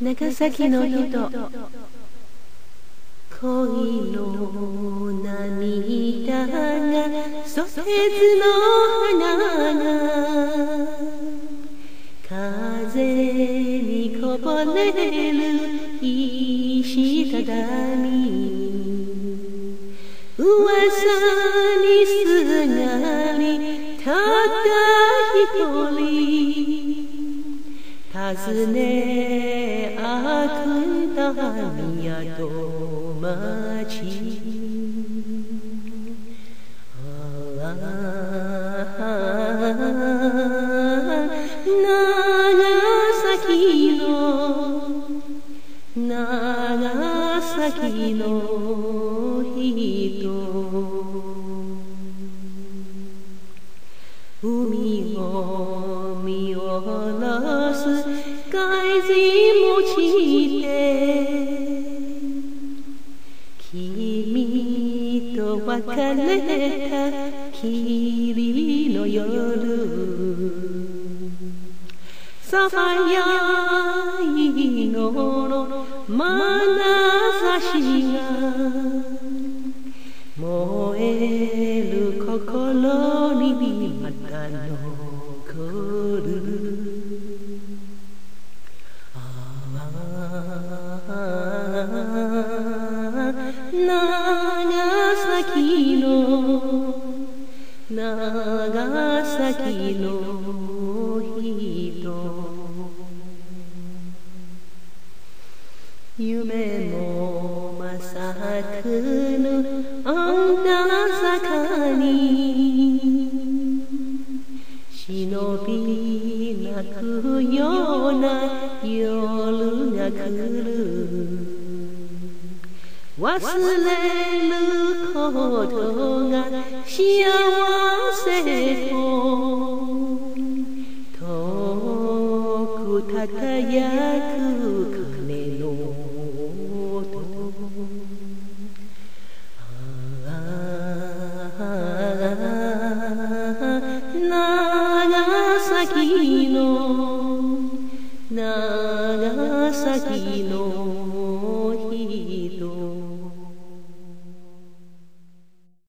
長崎の人。恋の涙がソテツの花が風にこぼれる石畳。噂にすがりたった一人。尋ねあくた都町長崎の長崎の人。海を見下ろ君と別れた霧の夜ささやいのまなざしが燃える心にまた残長崎の人。夢もまさくぬ女坂に。忍び泣くような夜が来る。忘れることが幸せと遠く輝く鐘の音ああ長崎の長崎の